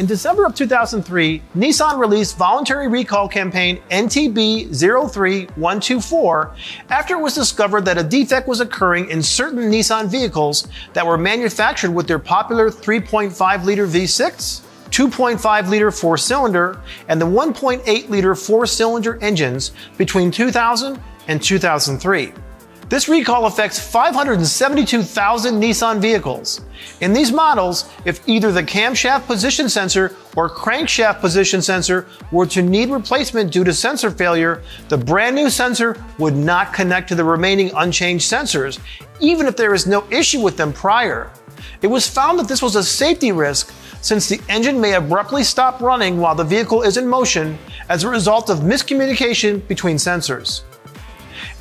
In December of 2003, Nissan released voluntary recall campaign NTB03124 after it was discovered that a defect was occurring in certain Nissan vehicles that were manufactured with their popular 3.5 liter V6, 2.5 liter four cylinder, and the 1.8 liter four cylinder engines between 2000 and 2003. This recall affects 572,000 Nissan vehicles. In these models, if either the camshaft position sensor or crankshaft position sensor were to need replacement due to sensor failure, the brand new sensor would not connect to the remaining unchanged sensors, even if there is no issue with them prior. It was found that this was a safety risk since the engine may abruptly stop running while the vehicle is in motion as a result of miscommunication between sensors.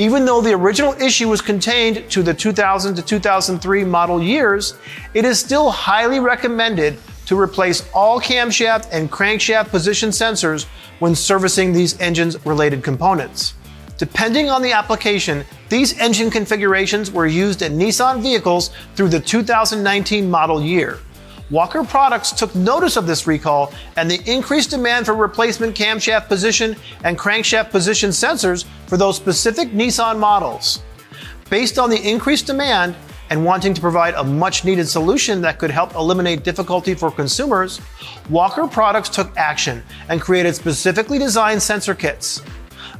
Even though the original issue was contained to the 2000 to 2003 model years, it is still highly recommended to replace all camshaft and crankshaft position sensors when servicing these engines related components. Depending on the application, these engine configurations were used in Nissan vehicles through the 2019 model year. Walker Products took notice of this recall and the increased demand for replacement camshaft position and crankshaft position sensors for those specific Nissan models. Based on the increased demand and wanting to provide a much needed solution that could help eliminate difficulty for consumers, Walker Products took action and created specifically designed sensor kits.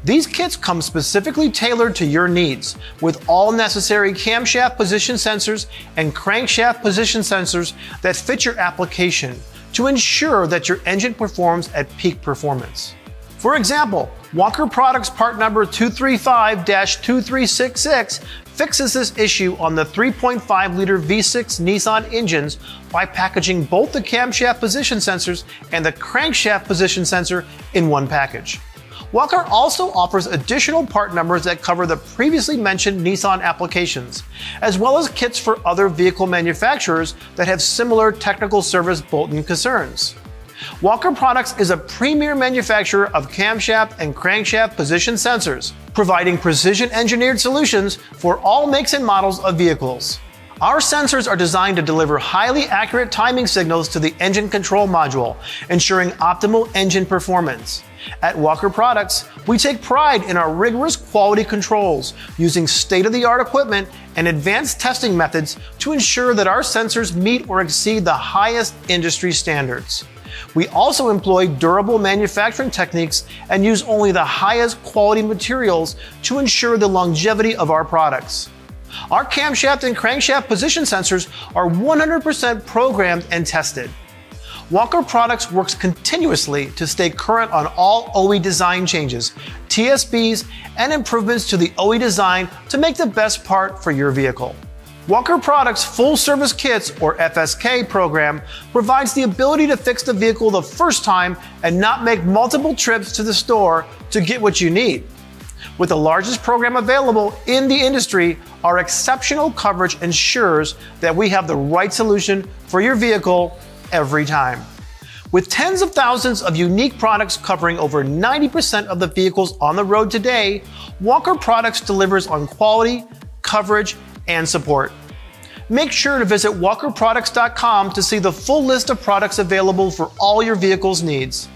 These kits come specifically tailored to your needs with all necessary camshaft position sensors and crankshaft position sensors that fit your application to ensure that your engine performs at peak performance. For example, Walker Products part number 235-2366 fixes this issue on the 3.5 liter V6 Nissan engines by packaging both the camshaft position sensors and the crankshaft position sensor in one package. Walker also offers additional part numbers that cover the previously mentioned Nissan applications, as well as kits for other vehicle manufacturers that have similar technical service bulletin concerns. Walker Products is a premier manufacturer of camshaft and crankshaft position sensors, providing precision engineered solutions for all makes and models of vehicles. Our sensors are designed to deliver highly accurate timing signals to the engine control module, ensuring optimal engine performance. At Walker Products, we take pride in our rigorous quality controls, using state of the art equipment and advanced testing methods to ensure that our sensors meet or exceed the highest industry standards. We also employ durable manufacturing techniques and use only the highest quality materials to ensure the longevity of our products. Our camshaft and crankshaft position sensors are 100% programmed and tested. Walker Products works continuously to stay current on all OE design changes, TSBs, and improvements to the OE design to make the best part for your vehicle. Walker Products Full Service Kits, or FSK program, provides the ability to fix the vehicle the first time and not make multiple trips to the store to get what you need. With the largest program available in the industry, our exceptional coverage ensures that we have the right solution for your vehicle every time. With tens of thousands of unique products covering over 90% of the vehicles on the road today, Walker Products delivers on quality, coverage, and support. Make sure to visit walkerproducts.com to see the full list of products available for all your vehicle's needs.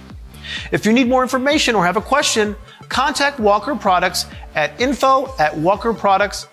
If you need more information or have a question, contact Walker Products at info at walkerproducts.com.